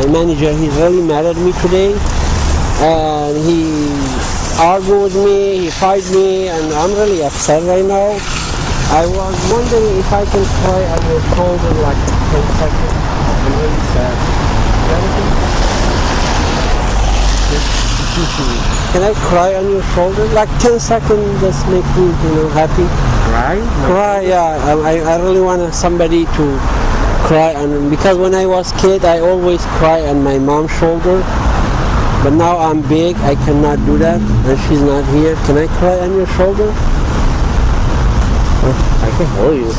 my manager, he's really mad at me today. And he argued with me, he fight me, and I'm really upset right now. I was wondering if I can cry on your shoulder like 10 seconds. I'm really sad. Is that okay? Can I cry on your shoulder? Like 10 seconds just make me, you know, happy. Cry? Cry, yeah. I, I really want somebody to cry and because when I was kid I always cry on my mom's shoulder. But now I'm big, I cannot do that, and she's not here. Can I cry on your shoulder? I can hold you.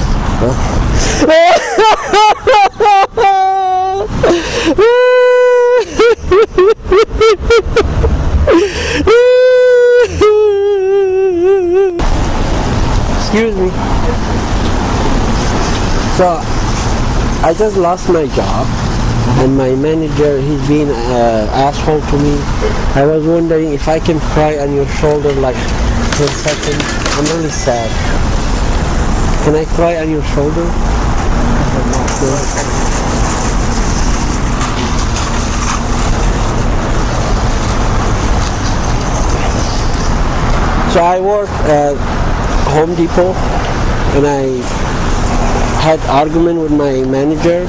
Excuse me. So, I just lost my job, and my manager he's been uh, asshole to me. I was wondering if I can cry on your shoulder like 10 seconds. I'm really sad. Can I cry on your shoulder? So I work at Home Depot and I had argument with my manager.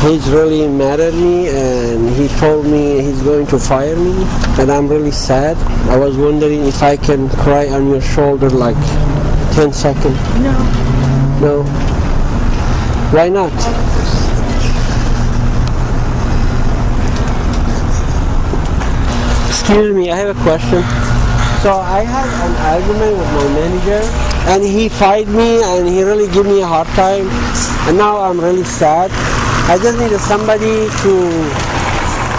He's really mad at me and he told me he's going to fire me and I'm really sad. I was wondering if I can cry on your shoulder like 10 seconds. No. No. Why not? Excuse me, I have a question. So I had an argument with my manager and he fight me and he really give me a hard time and now I'm really sad. I just needed somebody to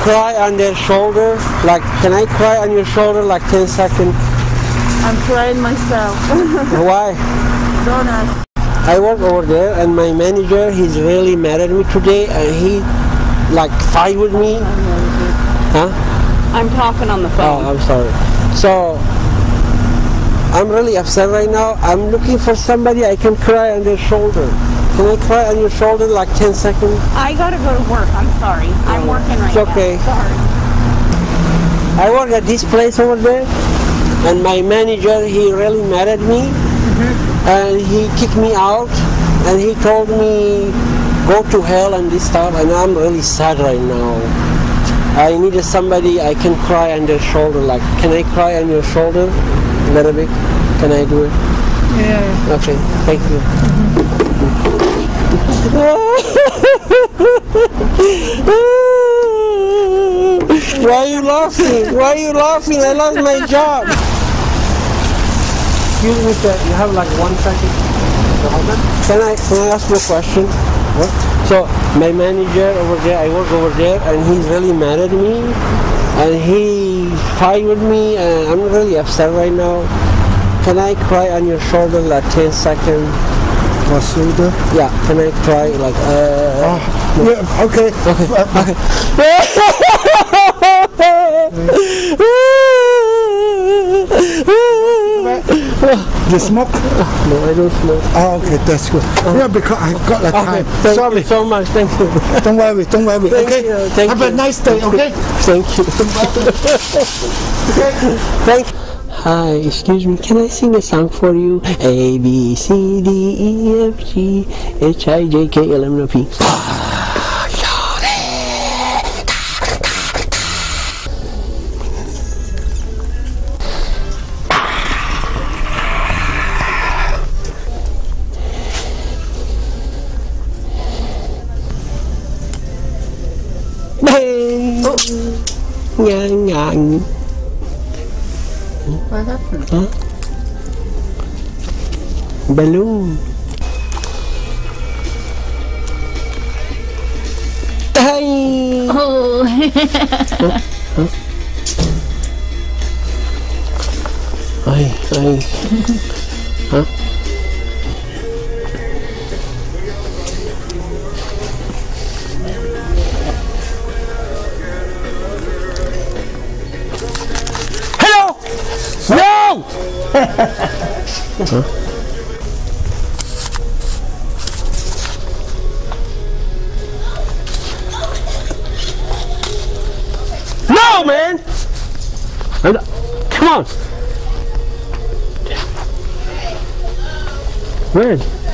cry on their shoulder. Like, can I cry on your shoulder like 10 seconds? I'm crying myself. Why? Don't ask. I work over there and my manager, he's really mad at me today and he like fight with me. Huh? I'm talking on the phone. Oh. I'm sorry. So, I'm really upset right now. I'm looking for somebody I can cry on their shoulder. Can I cry on your shoulder like 10 seconds? I gotta go to work. I'm sorry. I'm working right now. It's okay. now. Sorry. I work at this place over there and my manager, he really mad at me mm-hmm. and he kicked me out and he told me go to hell and this stuff and I'm really sad right now. I needed somebody I can cry on their shoulder. Like, can I cry on your shoulder a little bit? Can I do it? Yeah. Okay, thank you. Why are you laughing? Why are you laughing? I lost my job. Excuse me, sir. You have like one second. Can I can I ask you a question? What? So my manager over there, I work over there, and he's really mad at me, and he fight with me, and I'm really upset right now. Can I cry on your shoulder like 10 seconds? My shoulder. Yeah, can I cry like uh Oh, yeah, okay. You smoke? No, I don't smoke. Oh, okay, that's good. Oh. Yeah, because I got the Okay, time. thank Sorry. you so much. Thank you. Don't worry, don't worry. Thank okay? you, thank Have you. a nice day, okay? Thank you. Thank you. Hi, excuse me. Can I sing a song for you? A B C D E F G H I J K L M N O P. tốt nhà nhà quá thấp hả balloon tay oh. hả? Hả? ai ai No, man! Come on! Where?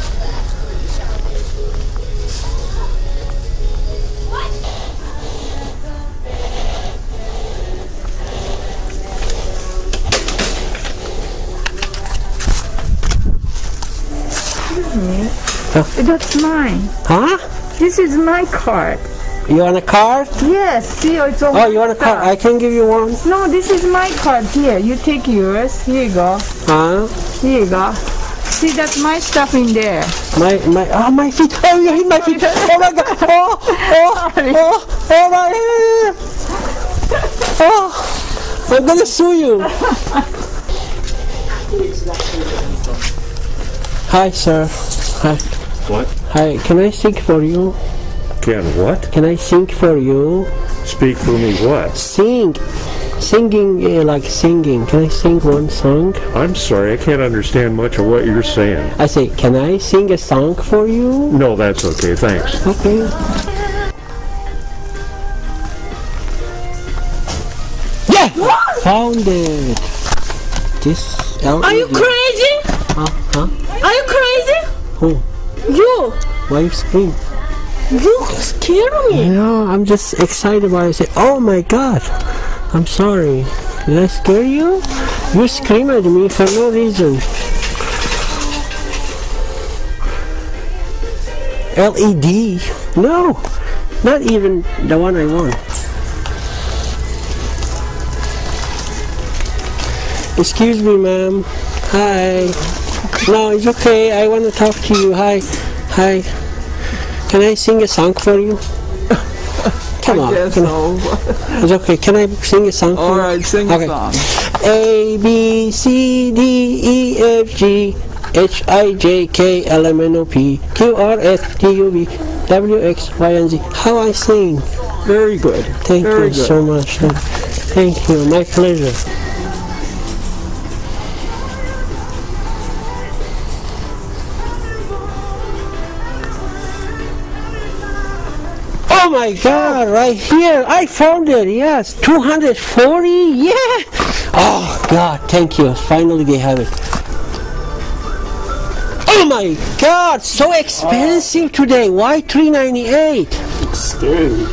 That's mine. Huh? This is my card. You want a card? Yes, see, it's all Oh, you want a card? I can give you one. No, this is my card. Here, you take yours. Here you go. Huh? Here you go. See, that's my stuff in there. My my oh my feet! Oh you hit my feet! Oh my god! Oh oh oh oh my hair! Oh, I'm gonna sue you. Hi, sir. Hi. What? Hi. Can I sing for you? Can what? Can I sing for you? Speak for me what? Sing. Singing uh, like singing. Can I sing one song? I'm sorry, I can't understand much of what you're saying. I say, can I sing a song for you? No, that's okay, thanks. Okay. Yeah! Found it. This LED. Are you crazy? Huh? Huh? Are you crazy? Who? You, Why you scream? you scared me. No, I'm just excited about it. I say, oh my god. I'm sorry. Did I scare you? You scream at me for no reason. LED? No, not even the one I want. Excuse me, ma'am. Hi. No, it's okay. I want to talk to you. Hi. Hi. Can I sing a song for you? Come on. Yes, can I- no. it's okay. Can I sing a song for All you? right, sing Okay. a song. A B C D E F G H I J K L M N O P Q R S T U V W X Y and Z. How I sing. Very good. Thank Very you good. so much. Thank you. My pleasure. Oh my god, right here. I found it. Yes. 240. Yeah. Oh god, thank you. Finally they have it. Oh my god, so expensive today. Why 398? It's scary.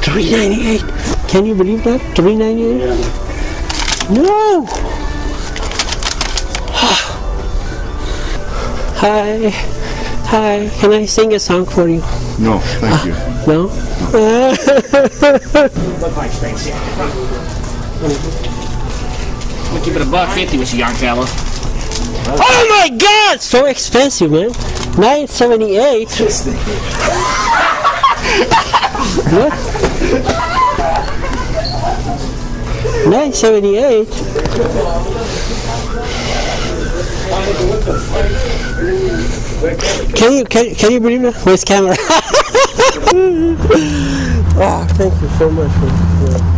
398. Can you believe that? 398? No. Hi. Hi. Can I sing a song for you? No, thank you. No? We'll keep it a buck fifty with you, young fella. oh my god! So expensive, man. 978. what? 978. Can you can, can you believe that? Where's camera? oh, thank you so much. man. Yeah.